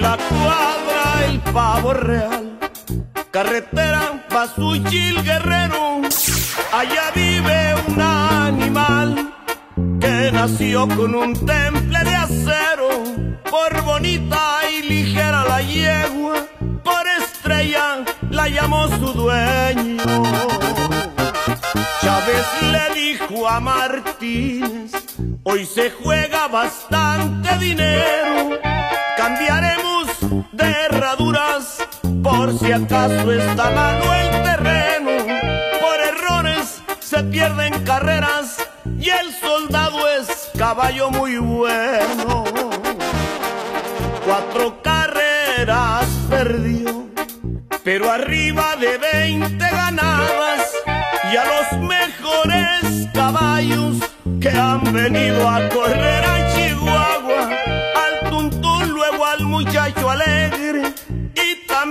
La cuadra el pavo real, carretera Pasuchil Guerrero, allá vive un animal que nació con un temple de acero, por bonita y ligera la yegua, por estrella la llamó su dueño. Chávez le dijo a Martínez, hoy se juega bastante dinero, cambiaremos de herraduras por si acaso está malo el terreno, por errores se pierden carreras y el soldado es caballo muy bueno. Cuatro carreras perdió, pero arriba de 20 ganadas y a los mejores caballos que han venido a correr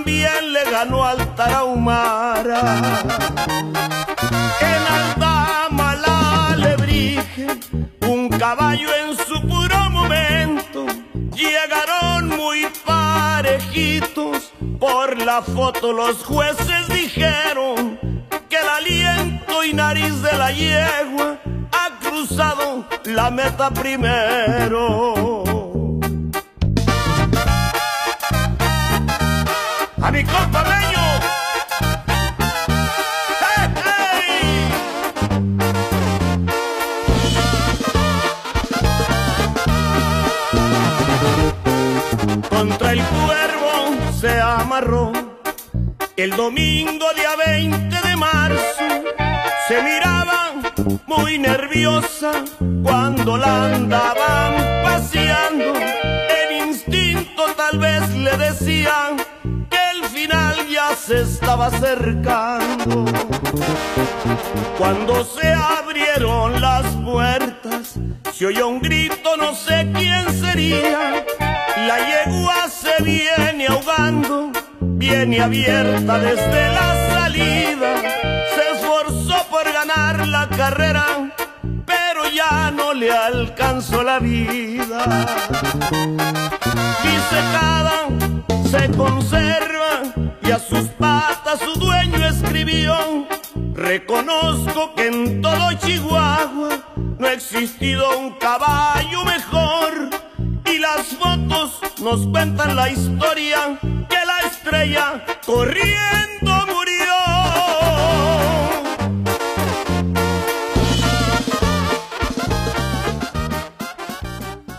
también le ganó al tarahumara. En Aldama la alebrije, un caballo en su puro momento, llegaron muy parejitos, por la foto los jueces dijeron que el aliento y nariz de la yegua ha cruzado la meta primero. Mi compa. Contra el cuervo se amarró el domingo día 20 de marzo se miraba muy nerviosa cuando la andaban paseando. El instinto tal vez le decía se estaba acercando. Cuando se abrieron las puertas, se oyó un grito, no sé quién sería. La yegua se viene ahogando, viene abierta desde la salida. Se esforzó por ganar la carrera, pero ya no le alcanzó la vida. Disecada se conserva y a sus patas su dueño escribió. Reconozco que en todo Chihuahua no ha existido un caballo mejor y las fotos nos cuentan la historia que la estrella corriendo murió.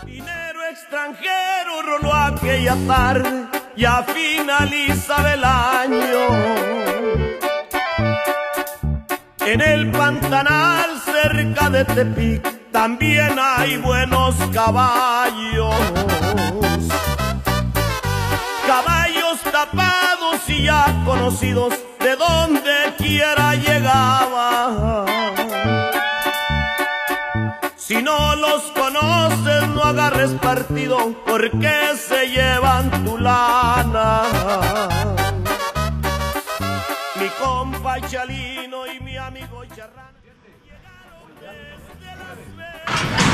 Dinero extranjero roló aquella tarde, ya finaliza el año. En el Pantanal cerca de Tepic también hay buenos caballos. Caballos tapados y ya conocidos de donde quiera llegaba. No los conoces, no agarres partido porque se llevan tu lana. Mi compa Chalino y mi amigo Charrán llegaron desde Las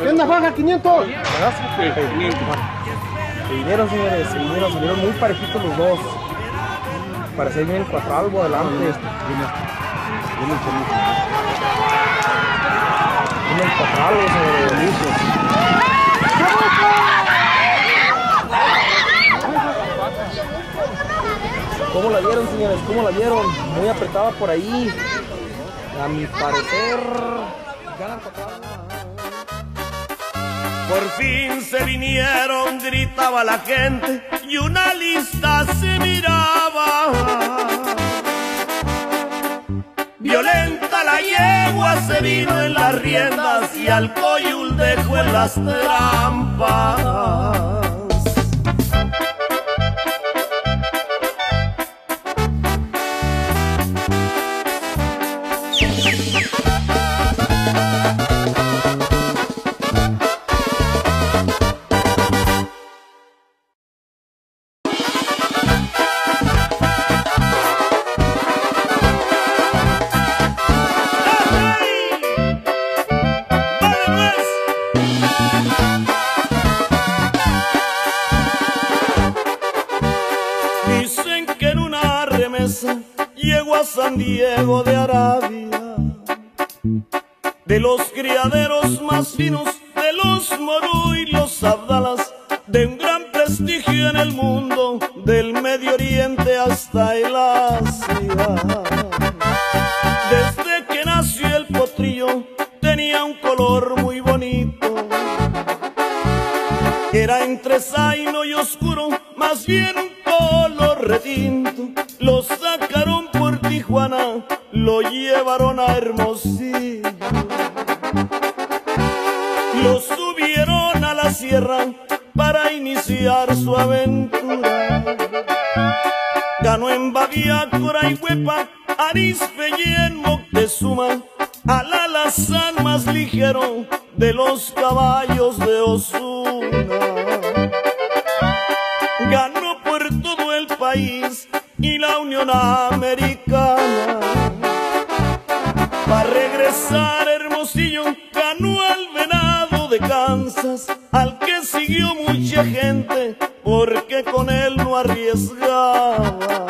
¿Qué onda, baja 500? Se vinieron, señores, se vinieron, se vinieron muy parejitos los dos. Viene el cuatro algo adelante. Viene, viene el chorrito. Viene el cuatro algo, señores. ¿Cómo la vieron, señores? ¿Cómo la vieron? Muy apretada por ahí. A mi parecer, gana el cuatro algo. Por fin se vinieron, gritaba la gente y una lista se miraba. Violenta la yegua se vino en las riendas y al coyul dejó en las trampas. Diego de Arabia. De los criaderos más finos, de los morú y los abdalas, de un gran prestigio en el mundo, del Medio Oriente hasta el Asia. Desde que nació el potrillo, tenía un color muy bonito. Era entre zaino y oscuro, más bien llevaron a Hermosillo. Lo subieron a la sierra para iniciar su aventura. Ganó en Babia, Cora y Huepa, Arispe y en Moctezuma, al alazán más ligero de los caballos de Osuna. Ganó por todo el país y la Unión regresar Hermosillo, ganó al venado de Kansas, al que siguió mucha gente, porque con él no arriesgaba.